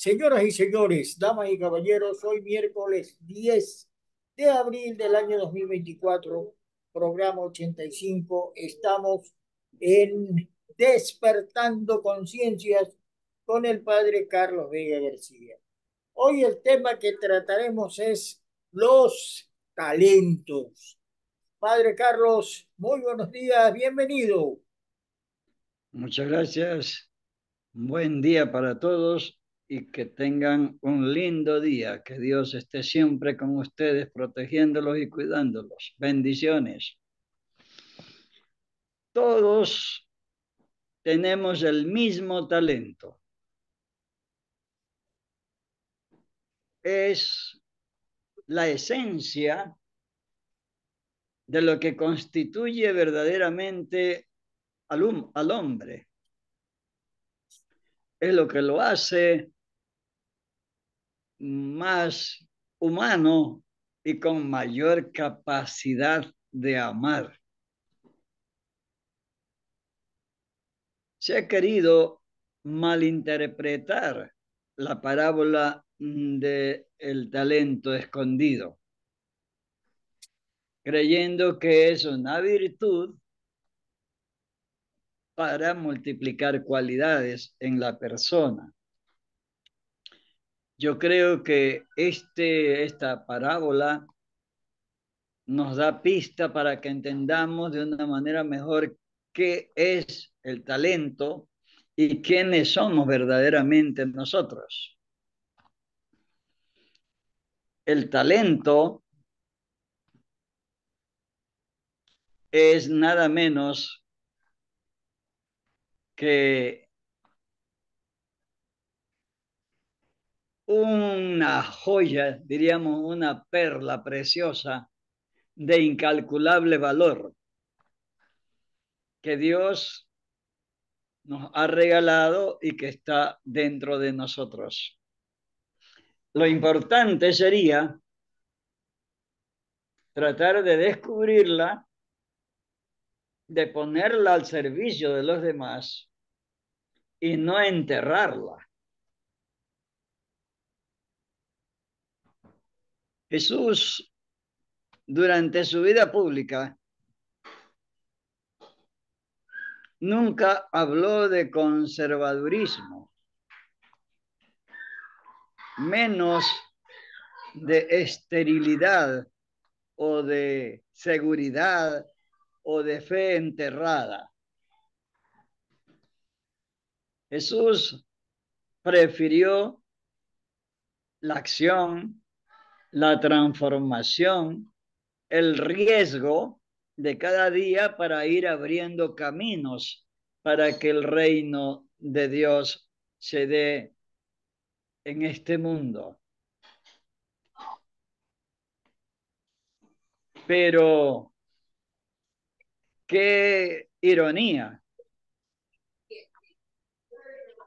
Señoras y señores, damas y caballeros, hoy miércoles 10 de abril del año 2024, programa 85, estamos en Despertando Conciencias con el padre Carlos Vega García. Hoy el tema que trataremos es los talentos. Padre Carlos, muy buenos días, bienvenido. Muchas gracias. Buen día para todos y que tengan un lindo día. Que Dios esté siempre con ustedes, protegiéndolos y cuidándolos. Bendiciones. Todos tenemos el mismo talento. Es la esencia de lo que constituye verdaderamente al, al hombre. Es lo que lo hace más humano y con mayor capacidad de amar. Se ha querido malinterpretar la parábola de el talento escondido, creyendo que es una virtud para multiplicar cualidades en la persona. Yo creo que este, esta parábola nos da pista para que entendamos de una manera mejor qué es el talento y quiénes somos verdaderamente nosotros. El talento es nada menos que una joya, diríamos una perla preciosa de incalculable valor que Dios nos ha regalado y que está dentro de nosotros. Lo importante sería tratar de descubrirla, de ponerla al servicio de los demás y no enterrarla. Jesús, durante su vida pública, nunca habló de conservadurismo, menos de esterilidad o de seguridad o de fe enterrada. Jesús prefirió la acción, la transformación, el riesgo de cada día para ir abriendo caminos para que el reino de Dios se dé en este mundo. Pero qué ironía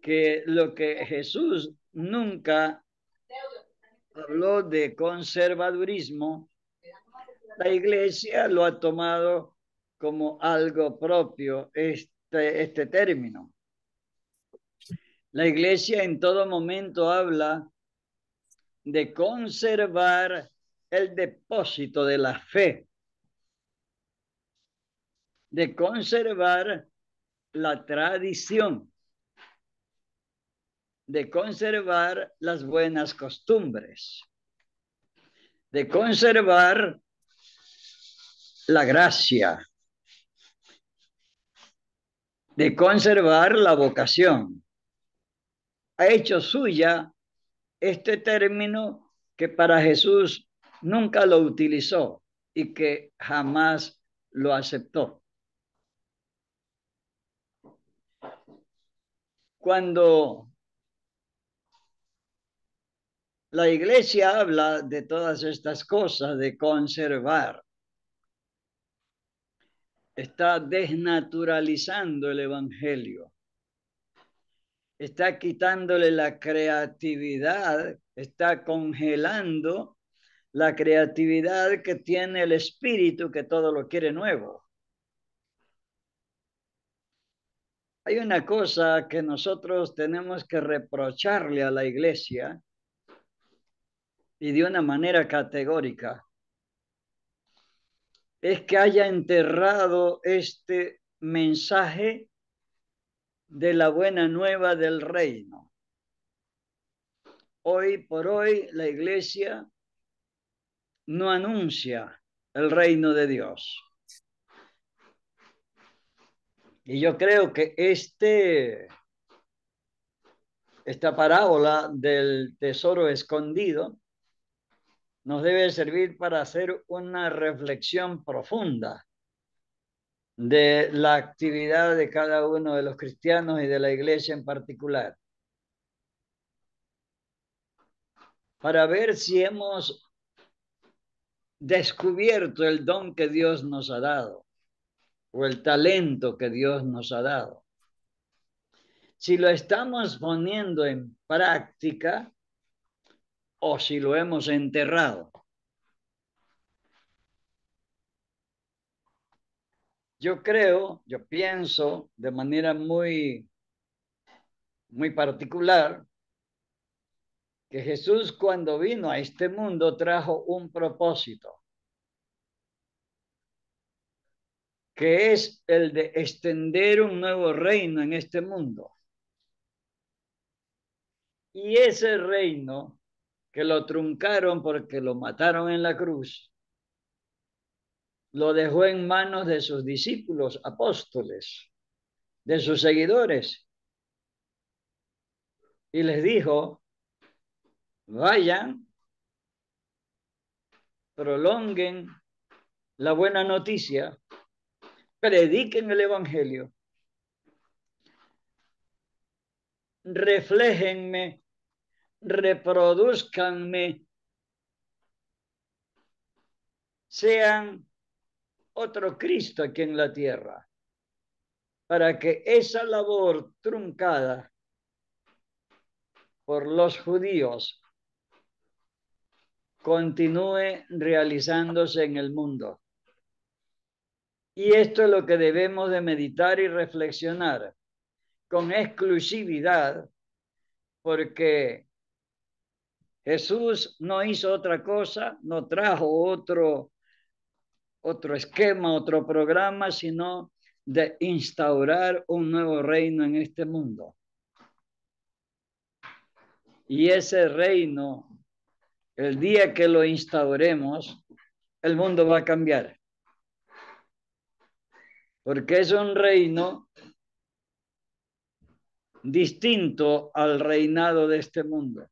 que lo que Jesús nunca habló de conservadurismo, la iglesia lo ha tomado como algo propio, este, este término. La iglesia en todo momento habla de conservar el depósito de la fe, de conservar la tradición, de conservar las buenas costumbres, de conservar la gracia, de conservar la vocación. Ha hecho suya este término que para Jesús nunca lo utilizó y que jamás lo aceptó. Cuando la iglesia habla de todas estas cosas, de conservar. Está desnaturalizando el Evangelio. Está quitándole la creatividad, está congelando la creatividad que tiene el Espíritu que todo lo quiere nuevo. Hay una cosa que nosotros tenemos que reprocharle a la iglesia y de una manera categórica. Es que haya enterrado este mensaje de la buena nueva del reino. Hoy por hoy la iglesia no anuncia el reino de Dios. Y yo creo que este, esta parábola del tesoro escondido nos debe servir para hacer una reflexión profunda de la actividad de cada uno de los cristianos y de la iglesia en particular. Para ver si hemos descubierto el don que Dios nos ha dado o el talento que Dios nos ha dado. Si lo estamos poniendo en práctica o si lo hemos enterrado. Yo creo, yo pienso de manera muy, muy particular que Jesús cuando vino a este mundo trajo un propósito. que es el de extender un nuevo reino en este mundo. Y ese reino que lo truncaron porque lo mataron en la cruz, lo dejó en manos de sus discípulos, apóstoles, de sus seguidores. Y les dijo, vayan, prolonguen la buena noticia prediquen el Evangelio, refléjenme, reproduzcanme, sean otro Cristo aquí en la tierra, para que esa labor truncada por los judíos continúe realizándose en el mundo. Y esto es lo que debemos de meditar y reflexionar con exclusividad, porque Jesús no hizo otra cosa, no trajo otro, otro esquema, otro programa, sino de instaurar un nuevo reino en este mundo. Y ese reino, el día que lo instauremos, el mundo va a cambiar porque es un reino distinto al reinado de este mundo.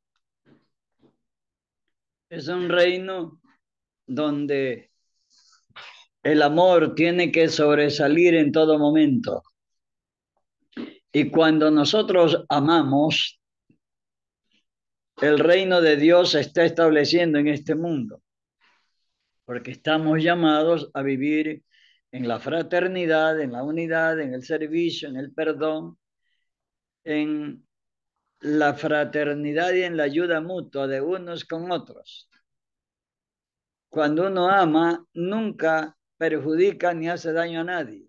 Es un reino donde el amor tiene que sobresalir en todo momento. Y cuando nosotros amamos, el reino de Dios se está estableciendo en este mundo, porque estamos llamados a vivir en la fraternidad, en la unidad, en el servicio, en el perdón, en la fraternidad y en la ayuda mutua de unos con otros. Cuando uno ama, nunca perjudica ni hace daño a nadie.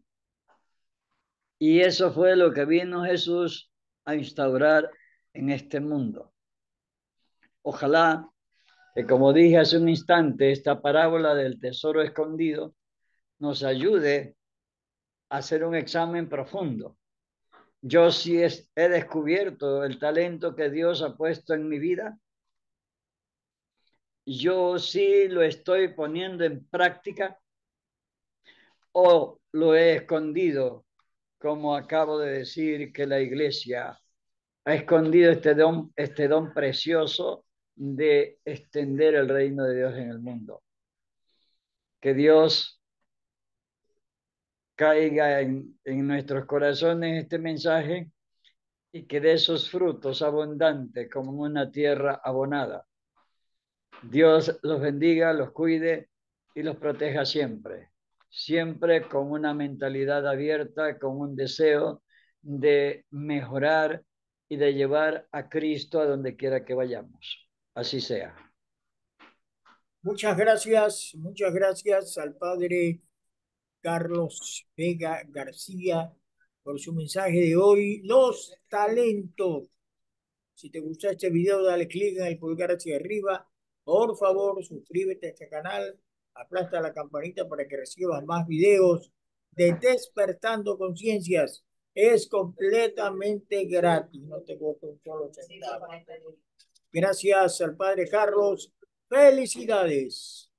Y eso fue lo que vino Jesús a instaurar en este mundo. Ojalá que, como dije hace un instante, esta parábola del tesoro escondido nos ayude a hacer un examen profundo. Yo sí he descubierto el talento que Dios ha puesto en mi vida. Yo sí lo estoy poniendo en práctica o lo he escondido, como acabo de decir que la iglesia ha escondido este don, este don precioso de extender el reino de Dios en el mundo. Que Dios caiga en, nuestros corazones este mensaje y que dé esos frutos abundantes como una tierra abonada. Dios los bendiga, los cuide y los proteja siempre, siempre con una mentalidad abierta, con un deseo de mejorar y de llevar a Cristo a donde quiera que vayamos. Así sea. Muchas gracias, muchas gracias al Padre Carlos Vega García por su mensaje de hoy, los talentos. Si te gusta este video, dale clic en el pulgar hacia arriba. Por favor, suscríbete a este canal, aplasta la campanita para que recibas más videos de Despertando Conciencias. Es completamente gratis, no te cuesta un solo centavo. Gracias al Padre Carlos. Felicidades.